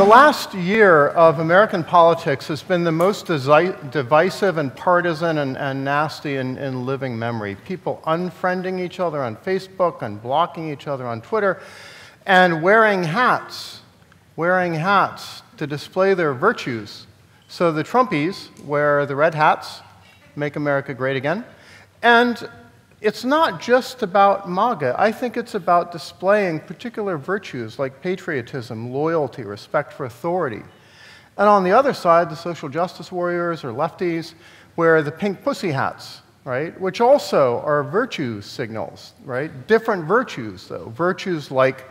the last year of American politics has been the most divisive and partisan and, and nasty in, in, living memory. People unfriending each other on Facebook and blocking each other on Twitter and wearing hats, wearing hats to display their virtues. So the Trumpies wear the red hats, make America great again, and it's not just about MAGA. I think it's about displaying particular virtues like patriotism, loyalty, respect for authority. And on the other side, the social justice warriors or lefties wear the pink pussy hats, right? Which also are virtue signals, right? Different virtues, though. Virtues like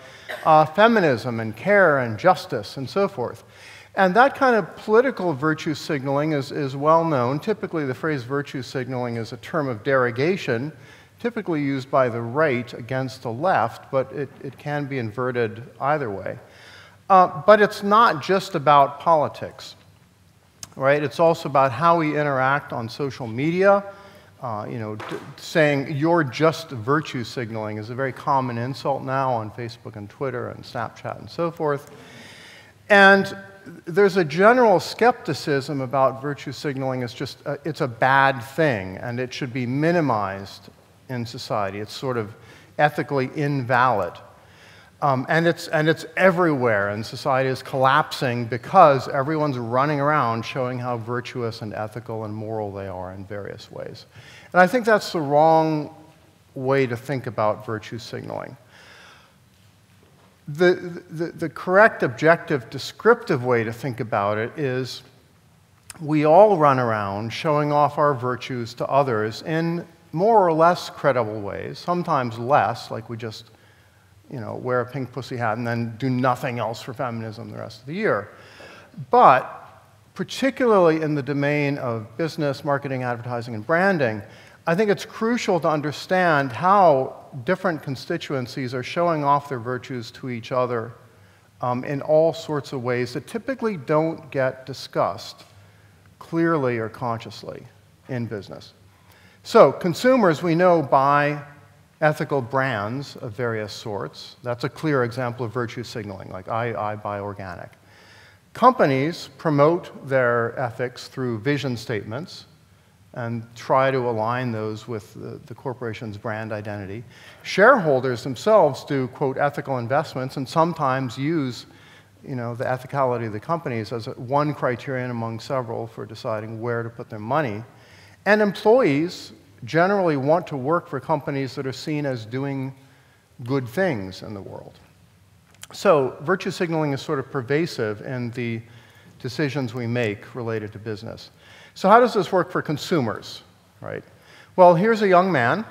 uh, feminism and care and justice and so forth. And that kind of political virtue signaling is, is well known. Typically, the phrase virtue signaling is a term of derogation typically used by the right against the left, but it, it can be inverted either way. Uh, but it's not just about politics, right? It's also about how we interact on social media. Uh, you know, saying you're just virtue signaling is a very common insult now on Facebook and Twitter and Snapchat and so forth. And there's a general skepticism about virtue signaling as just a, it's a bad thing and it should be minimized in society. It's sort of ethically invalid. Um, and, it's, and it's everywhere, and society is collapsing because everyone's running around showing how virtuous and ethical and moral they are in various ways. And I think that's the wrong way to think about virtue signaling. The, the, the correct, objective, descriptive way to think about it is we all run around showing off our virtues to others in more or less credible ways, sometimes less, like we just you know, wear a pink pussy hat and then do nothing else for feminism the rest of the year. But particularly in the domain of business, marketing, advertising, and branding, I think it's crucial to understand how different constituencies are showing off their virtues to each other um, in all sorts of ways that typically don't get discussed clearly or consciously in business. So, consumers we know buy ethical brands of various sorts. That's a clear example of virtue signaling, like I, I buy organic. Companies promote their ethics through vision statements and try to align those with the, the, corporation's brand identity. Shareholders themselves do, quote, ethical investments and sometimes use you know, the ethicality of the companies as one criterion among several for deciding where to put their money. And employees generally want to work for companies that are seen as doing good things in the world. So, virtue signaling is sort of pervasive in the decisions we make related to business. So, how does this work for consumers, right? Well, here's a young man,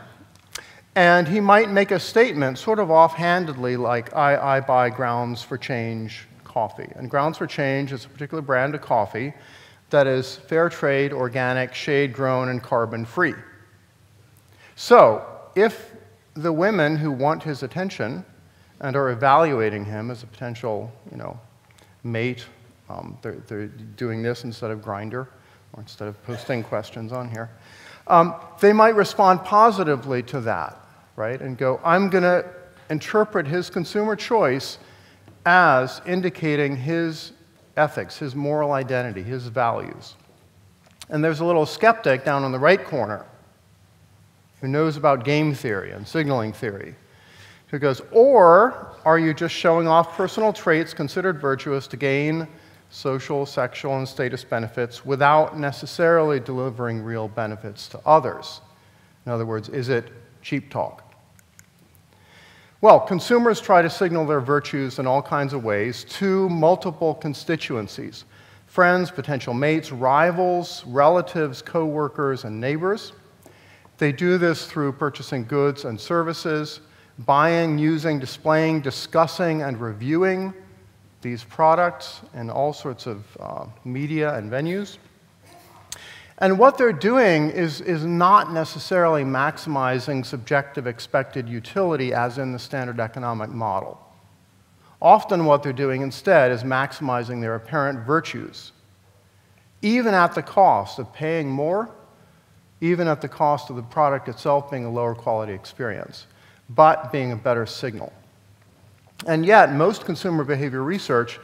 and he might make a statement sort of offhandedly like, I, I buy Grounds for Change coffee. And Grounds for Change is a particular brand of coffee that is fair trade, organic, shade grown, and carbon free. So, if the women who want his attention and are evaluating him as a potential, you know, mate, um, they're, they're, doing this instead of Grindr or instead of posting questions on here, um, they might respond positively to that, right? And go, I'm going to interpret his consumer choice as indicating his ethics, his moral identity, his values. And there's a little skeptic down in the right corner who knows about game theory and signaling theory who goes, Or are you just showing off personal traits considered virtuous to gain social, sexual, and status benefits without necessarily delivering real benefits to others? In other words, is it cheap talk? Well, consumers try to signal their virtues in all kinds of ways to multiple constituencies friends, potential mates, rivals, relatives, co workers, and neighbors. They do this through purchasing goods and services, buying, using, displaying, discussing, and reviewing these products in all sorts of uh, media and venues. And what they're doing is, is not necessarily maximizing subjective expected utility as in the standard economic model. Often, what they're doing instead is maximizing their apparent virtues, even at the cost of paying more, even at the cost of the product itself being a lower quality experience, but being a better signal. And yet, most consumer behavior research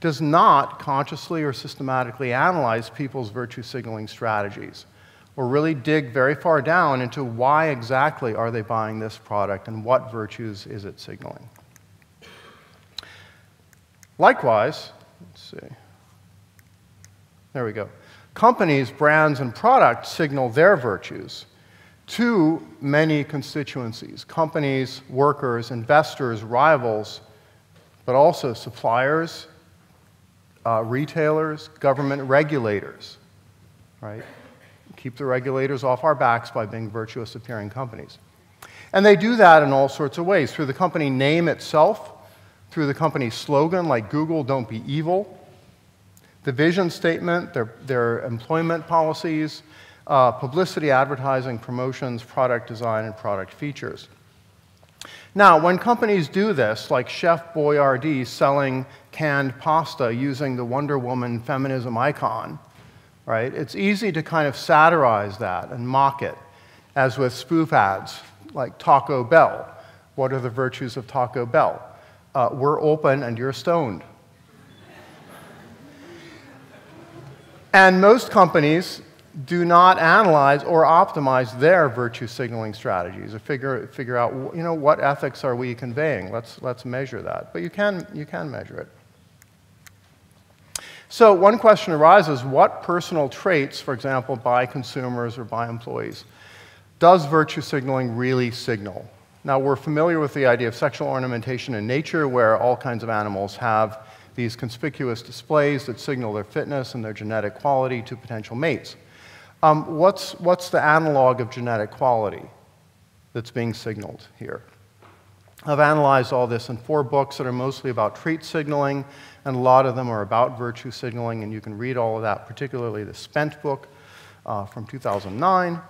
does not consciously or systematically analyze people's virtue signaling strategies or really dig very far down into why exactly are they buying this product and what virtues is it signaling. Likewise, let's see. There we go. Companies, brands, and products signal their virtues to many constituencies companies, workers, investors, rivals, but also suppliers, uh, retailers, government regulators, right? Keep the regulators off our backs by being virtuous appearing companies. And they do that in all sorts of ways through the company name itself, through the company slogan like Google, don't be evil, the vision statement, their, their employment policies, uh, publicity, advertising, promotions, product design, and product features. Now, when companies do this, like Chef Boyardee selling canned pasta using the Wonder Woman feminism icon, right, it's easy to kind of satirize that and mock it, as with spoof ads like Taco Bell. What are the virtues of Taco Bell? Uh, we're open and you're stoned. and most companies do not analyze or optimize their virtue signaling strategies or figure, figure out, you know, what ethics are we conveying? Let's, let's measure that. But you can, you can measure it. So one question arises, what personal traits, for example, by consumers or by employees, does virtue signaling really signal? Now, we're familiar with the idea of sexual ornamentation in nature, where all kinds of animals have these conspicuous displays that signal their fitness and their genetic quality to potential mates. Um, what's, what's the analog of genetic quality that's being signaled here? I've analyzed all this in four books that are mostly about trait signaling, and a lot of them are about virtue signaling, and you can read all of that, particularly the Spent book uh, from 2009.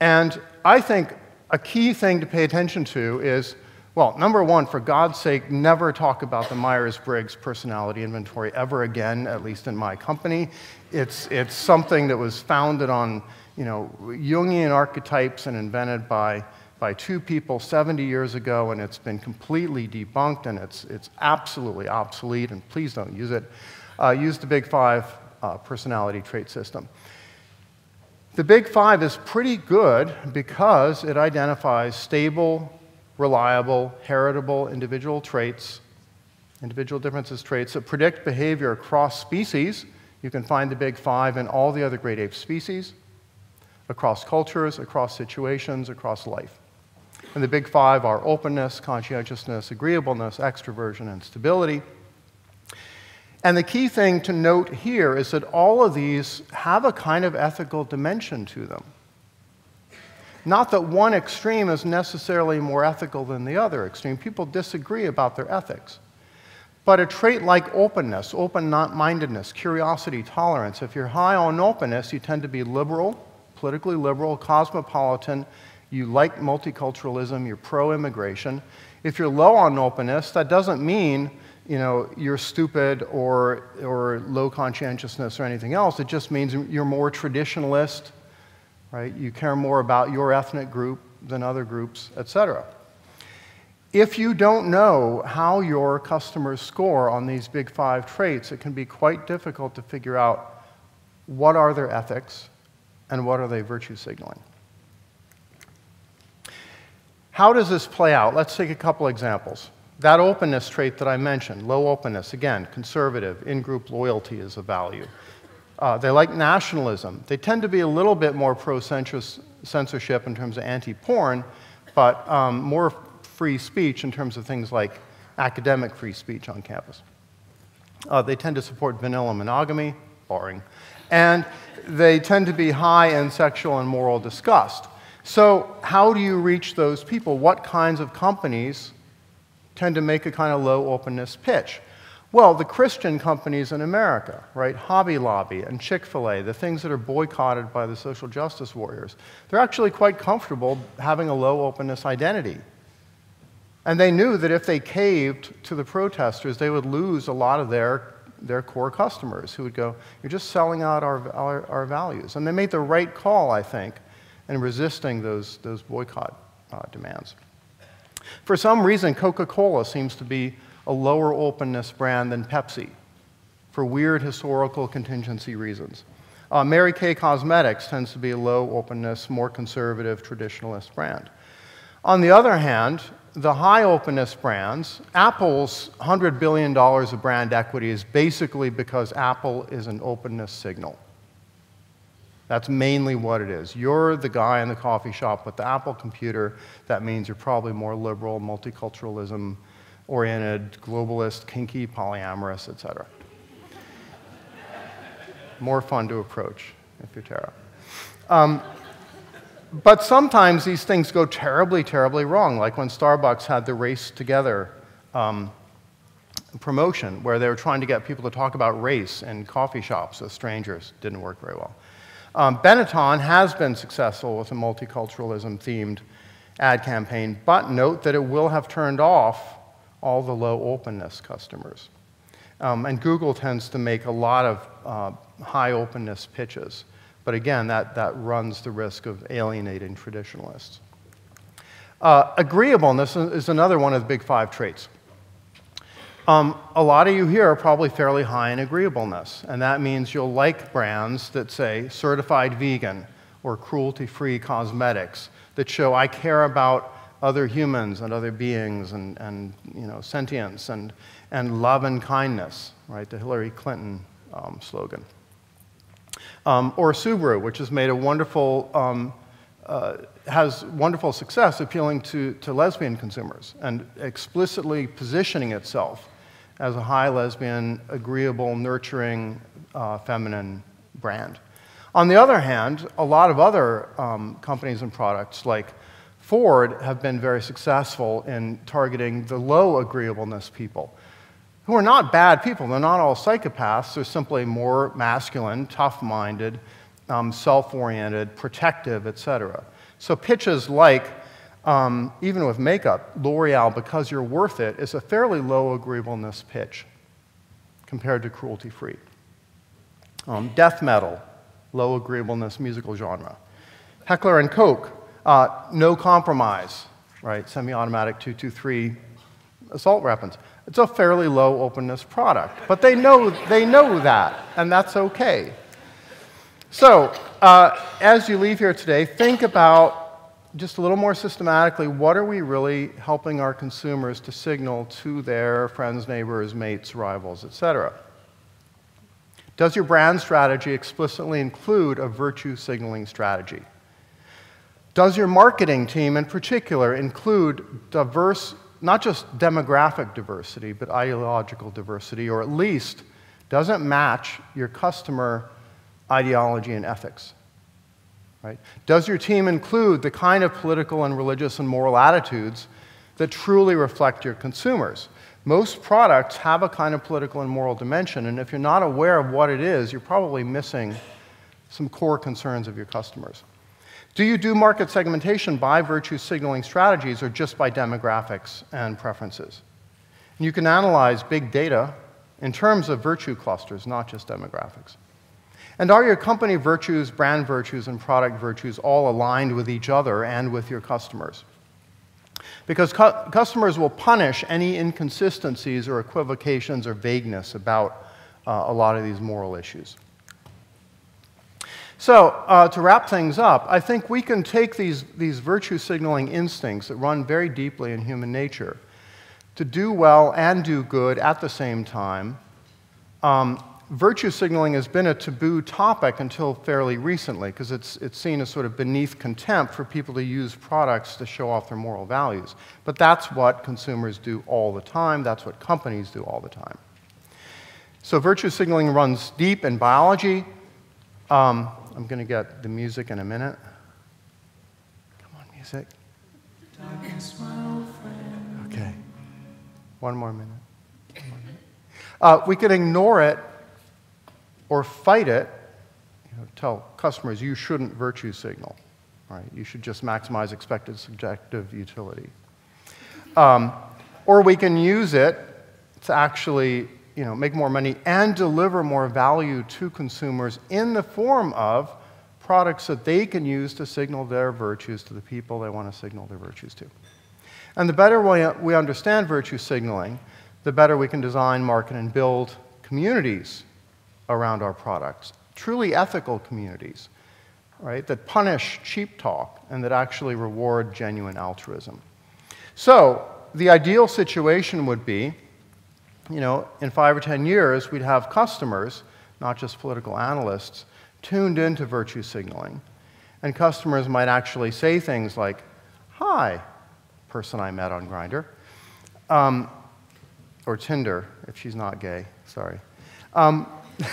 And I think a key thing to pay attention to is well, number one, for God's sake, never talk about the Myers Briggs personality inventory ever again, at least in my company. It's, it's something that was founded on you know, Jungian archetypes and invented by, by two people 70 years ago, and it's been completely debunked and it's, it's absolutely obsolete, and please don't use it. Uh, use the Big Five uh, personality trait system. The Big Five is pretty good because it identifies stable, reliable, heritable individual traits, individual differences traits that predict behavior across species. You can find the big five in all the other great ape species, across cultures, across situations, across life. And the big five are openness, conscientiousness, agreeableness, extroversion, and stability. And the key thing to note here is that all of these have a kind of ethical dimension to them. Not that one extreme is necessarily more ethical than the other extreme. People disagree about their ethics. But a trait like openness, open mindedness, curiosity, tolerance, if you're high on openness, you tend to be liberal, politically liberal, cosmopolitan, you like multiculturalism, you're pro immigration. If you're low on openness, that doesn't mean you know, you're stupid or, or low conscientiousness or anything else. It just means you're more traditionalist, right? You care more about your ethnic group than other groups, etc. If you don't know how your customers score on these big five traits, it can be quite difficult to figure out what are their ethics and what are they virtue signaling. How does this play out? Let's take a couple examples. That openness trait that I mentioned, low openness, again, conservative, in group loyalty is a value. Uh, they like nationalism. They tend to be a little bit more pro censorship in terms of anti porn, but um, more free speech in terms of things like academic free speech on campus. Uh, they tend to support vanilla monogamy, boring, and they tend to be high in sexual and moral disgust. So, how do you reach those people? What kinds of companies tend to make a kind of low openness pitch? Well, the Christian companies in America, right? Hobby Lobby and Chick fil A, the things that are boycotted by the social justice warriors, they're actually quite comfortable having a low openness identity. And they knew that if they caved to the protesters, they would lose a lot of their, their core customers who would go, You're just selling out our, our, our values. And they made the right call, I think, in resisting those, those boycott uh, demands. For some reason, Coca Cola seems to be a lower openness brand than Pepsi, for weird historical contingency reasons. Uh, Mary Kay Cosmetics tends to be a low openness, more conservative, traditionalist brand. On the other hand, the high openness brands, Apple's $100 billion of brand equity is basically because Apple is an openness signal. That's mainly what it is. You're the guy in the coffee shop with the Apple computer. That means you're probably more liberal, multiculturalism oriented, globalist, kinky, polyamorous, etc. more fun to approach if you're Tara. Um, but sometimes these things go terribly, terribly wrong, like when Starbucks had the Race Together um, promotion, where they were trying to get people to talk about race in coffee shops with strangers. Didn't work very well. Um, Benetton has been successful with a multiculturalism themed ad campaign, but note that it will have turned off all the low openness customers. Um, and Google tends to make a lot of uh, high openness pitches. But again, that, that runs the risk of alienating traditionalists. Uh, agreeableness is another one of the big five traits. Um, a lot of you here are probably fairly high in agreeableness, and that means you'll like brands that say certified vegan or cruelty free cosmetics that show I care about other humans and other beings and, and you know, sentience and, and love and kindness, right? The Hillary Clinton um, slogan. Um, or Subaru, which has made a wonderful um, uh, has wonderful success appealing to, to lesbian consumers and explicitly positioning itself as a high lesbian, agreeable, nurturing, uh, feminine brand. On the other hand, a lot of other um, companies and products like Ford have been very successful in targeting the low agreeableness people who are not bad people. They're not all psychopaths. They're simply more masculine, tough minded, um, self oriented, protective, etc. So pitches like um, even with makeup, L'Oreal, because you're worth it, is a fairly low agreeableness pitch compared to cruelty free. Um, death metal, low agreeableness musical genre. Heckler and Koch, uh, no compromise, right? Semi automatic 223 assault weapons. It's a fairly low openness product, but they know, they know that, and that's okay. So, uh, as you leave here today, think about just a little more systematically, what are we really helping our consumers to signal to their friends, neighbors, mates, rivals, etc.? Does your brand strategy explicitly include a virtue signaling strategy? Does your marketing team in particular include diverse, not just demographic diversity, but ideological diversity, or at least doesn't match your customer ideology and ethics? Right? Does your team include the kind of political and religious and moral attitudes that truly reflect your consumers? Most products have a kind of political and moral dimension, and if you're not aware of what it is, you're probably missing some core concerns of your customers. Do you do market segmentation by virtue signaling strategies or just by demographics and preferences? And you can analyze big data in terms of virtue clusters, not just demographics. And are your company virtues, brand virtues, and product virtues all aligned with each other and with your customers? Because cu customers will punish any inconsistencies or equivocations or vagueness about uh, a lot of these moral issues. So, uh, to wrap things up, I think we can take these, these virtue signaling instincts that run very deeply in human nature to do well and do good at the same time um, virtue signaling has been a taboo topic until fairly recently because it's, it's seen as sort of beneath contempt for people to use products to show off their moral values. But that's what consumers do all the time, that's what companies do all the time. So, virtue signaling runs deep in biology. Um, I'm going to get the music in a minute. Come on, music. Okay. One more minute. One more minute. Uh, we can ignore it or fight it, you know, tell customers you shouldn't virtue signal. Right? You should just maximize expected subjective utility. Um, or we can use it to actually you know, make more money and deliver more value to consumers in the form of products that they can use to signal their virtues to the people they want to signal their virtues to. And the better we, we understand virtue signaling, the better we can design, market, and build communities around our products, truly ethical communities, right, that punish cheap talk and that actually reward genuine altruism. So, the ideal situation would be, you know, in five or 10 years, we'd have customers, not just political analysts, tuned into virtue signaling. And customers might actually say things like, Hi, person I met on Grindr, um, or Tinder, if she's not gay, sorry. Um,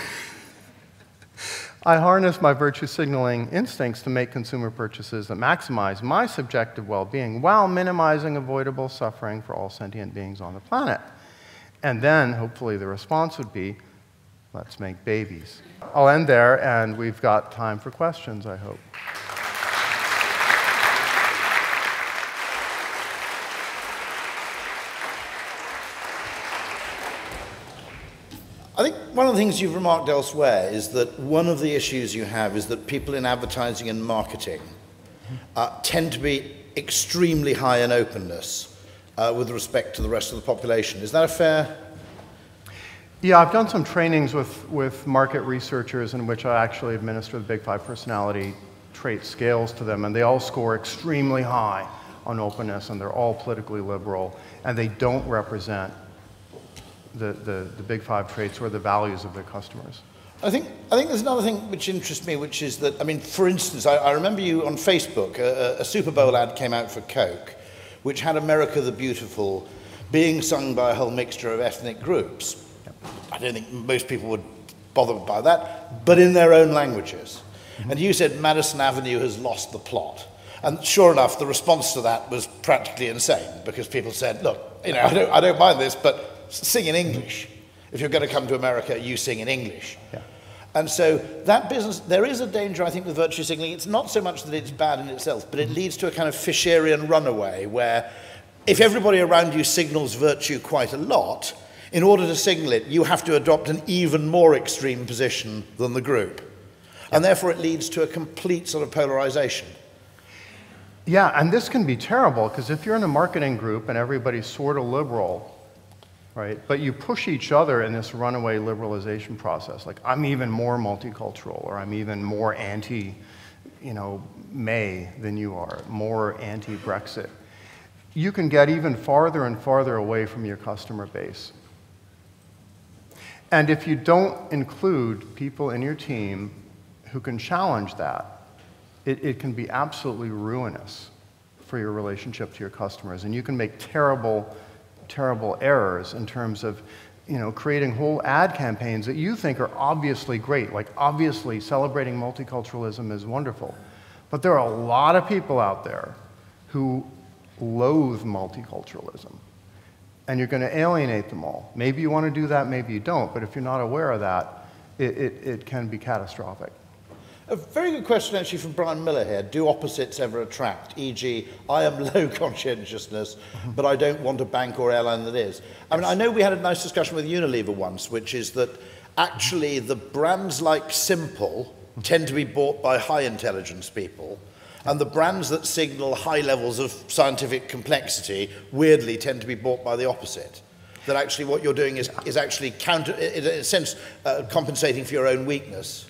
I harness my virtue signaling instincts to make consumer purchases that maximize my subjective well being while minimizing avoidable suffering for all sentient beings on the planet. And then, hopefully, the response would be let's make babies. I'll end there, and we've got time for questions, I hope. I think one of the things you've remarked elsewhere is that one of the issues you have is that people in advertising and marketing uh, tend to be extremely high in openness uh, with respect to the rest of the population. Is that a fair? Yeah, I've done some trainings with, with market researchers in which I actually administer the Big Five personality trait scales to them, and they all score extremely high on openness, and they're all politically liberal, and they don't represent the, the, the big five traits or the values of their customers. I think, I think there's another thing which interests me, which is that, I mean, for instance, I, I remember you on Facebook, a, a Super Bowl ad came out for Coke, which had America the Beautiful being sung by a whole mixture of ethnic groups. I don't think most people would bother by that, but in their own languages. And you said Madison Avenue has lost the plot. And sure enough, the response to that was practically insane because people said, look, you know, I don't, I don't mind this, but sing in English. If you're going to come to America, you sing in English. Yeah. And so that business, there is a danger, I think, with virtue signaling. It's not so much that it's bad in itself, but it mm-hmm. leads to a kind of Fisherian runaway where if everybody around you signals virtue quite a lot, in order to signal it, you have to adopt an even more extreme position than the group. And therefore, it leads to a complete sort of polarization. Yeah, and this can be terrible because if you're in a marketing group and everybody's sort of liberal, right? But you push each other in this runaway liberalization process. Like, I'm even more multicultural, or I'm even more anti, you know, May than you are, more anti Brexit. You can get even farther and farther away from your customer base. And if you don't include people in your team who can challenge that, it, it can be absolutely ruinous for your relationship to your customers. And you can make terrible terrible errors in terms of you know, creating whole ad campaigns that you think are obviously great. Like, obviously, celebrating multiculturalism is wonderful. But there are a lot of people out there who loathe multiculturalism. And you're going to alienate them all. Maybe you want to do that, maybe you don't. But if you're not aware of that, it, it, it can be catastrophic. A very good question actually from Brian Miller here. Do opposites ever attract? E.g., I am low conscientiousness, but I don't want a bank or airline that is. I mean, I know we had a nice discussion with Unilever once, which is that actually the brands like Simple tend to be bought by high intelligence people, and the brands that signal high levels of scientific complexity weirdly tend to be bought by the opposite. That actually what you're doing is, is actually counter, in a sense, uh, compensating for your own weakness.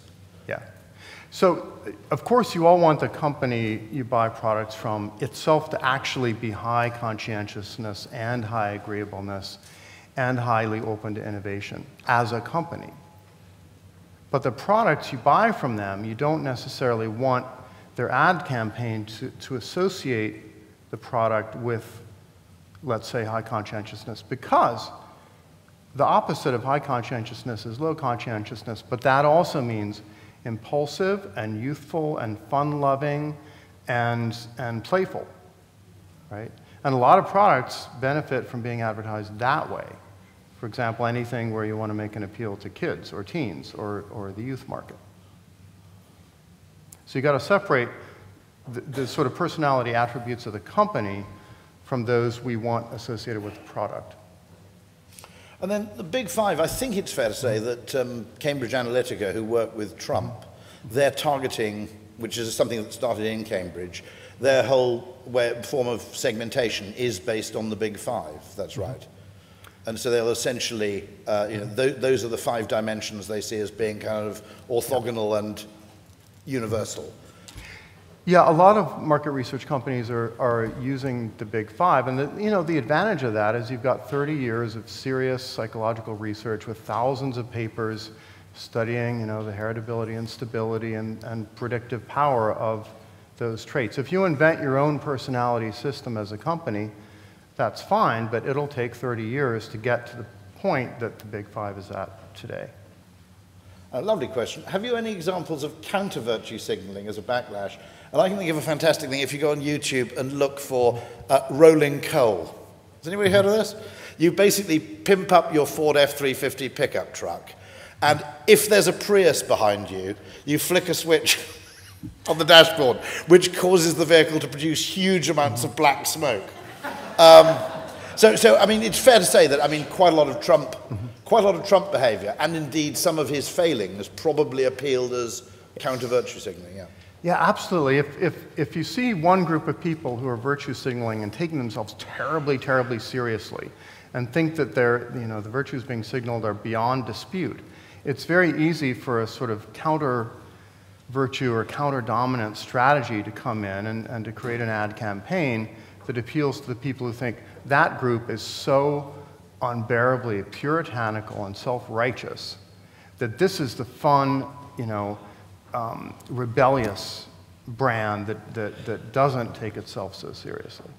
So, of course, you all want the company you buy products from itself to actually be high conscientiousness and high agreeableness and highly open to innovation as a company. But the products you buy from them, you don't necessarily want their ad campaign to, to associate the product with, let's say, high conscientiousness because the opposite of high conscientiousness is low conscientiousness, but that also means impulsive and youthful and fun loving and, and playful, right? And a lot of products benefit from being advertised that way. For example, anything where you want to make an appeal to kids or teens or, or the youth market. So you've got to separate the, the sort of personality attributes of the company from those we want associated with the product. And then the big five, I think it's fair to say that um, Cambridge Analytica, who work with Trump, their targeting, which is something that started in Cambridge, their whole way, form of segmentation is based on the big five. That's right. And so they'll essentially, uh, you know, th those are the five dimensions they see as being kind of orthogonal and universal. Yeah, a lot of market research companies are, are using the big five. And the, you know, the advantage of that is you've got 30 years of serious psychological research with thousands of papers studying you know, the heritability and stability and, and predictive power of those traits. If you invent your own personality system as a company, that's fine, but it'll take 30 years to get to the point that the big five is at today. A lovely question. Have you any examples of counter virtue signaling as a backlash? And I can think of a fantastic thing if you go on YouTube and look for uh, rolling coal. Has anybody heard of this? You basically pimp up your Ford F350 pickup truck, and if there's a Prius behind you, you flick a switch on the dashboard, which causes the vehicle to produce huge amounts of black smoke. Um, so, so, I mean, it's fair to say that, I mean, quite a lot of Trump, quite a lot of Trump behavior, and indeed some of his failings probably appealed as counter virtue signaling, yeah. Yeah, absolutely. If, if, if you see one group of people who are virtue signaling and taking themselves terribly, terribly seriously, and think that they're, you know, the virtues being signaled are beyond dispute, it's very easy for a sort of counter virtue or counter dominant strategy to come in and, and to create an ad campaign that appeals to the people who think that group is so unbearably puritanical and self righteous that this is the fun, you know, um, rebellious brand that, that, that doesn't take itself so seriously.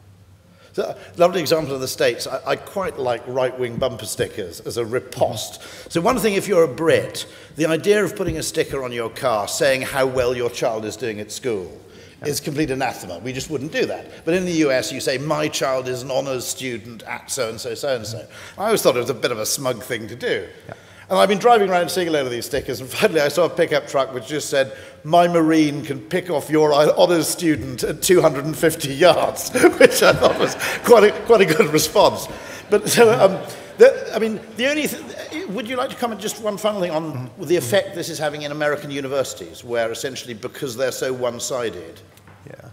So, lovely example of the States. I, I quite like right wing bumper stickers as a riposte. So, one thing, if you're a Brit, the idea of putting a sticker on your car saying how well your child is doing at school yeah. is complete anathema. We just wouldn't do that. But in the US, you say, My child is an honours student at so and so, so and so. I always thought it was a bit of a smug thing to do. Yeah. And I've been driving around seeing a load of these stickers, and finally I saw a pickup truck which just said, My Marine can pick off your honours student at 250 yards, which I thought was quite a, quite a good response. But so, um, the, I mean, the only th- would you like to comment just one final thing on the effect this is having in American universities, where essentially because they're so one sided, yeah.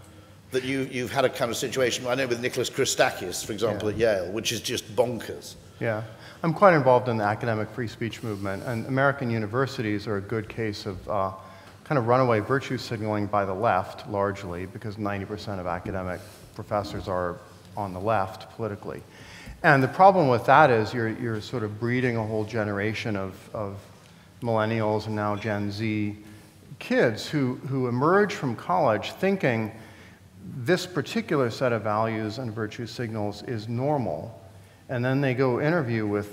that you, you've had a kind of situation, I know with Nicholas Christakis, for example, yeah. at Yale, which is just bonkers. Yeah. I'm quite involved in the academic free speech movement, and American universities are a good case of uh, kind of runaway virtue signaling by the left, largely, because 90% of academic professors are on the left politically. And the problem with that is you're, you're sort of breeding a whole generation of, of millennials and now Gen Z kids who, who emerge from college thinking this particular set of values and virtue signals is normal and then they go interview with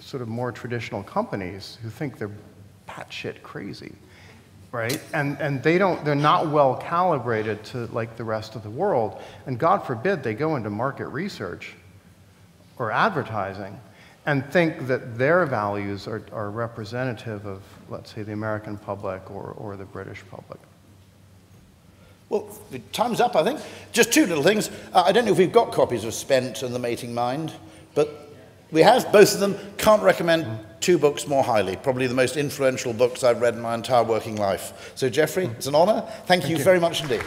sort of more traditional companies who think they're batshit crazy, right? And, and they don't, they're not well calibrated to like the rest of the world. And God forbid they go into market research or advertising and think that their values are, are representative of, let's say, the American public or, or the British public. Well, time's up, I think. Just two little things. Uh, I don't know if we've got copies of Spent and The Mating Mind. But we have both of them. Can't recommend two books more highly. Probably the most influential books I've read in my entire working life. So, Geoffrey, it's an honour. Thank, Thank you, you very much indeed.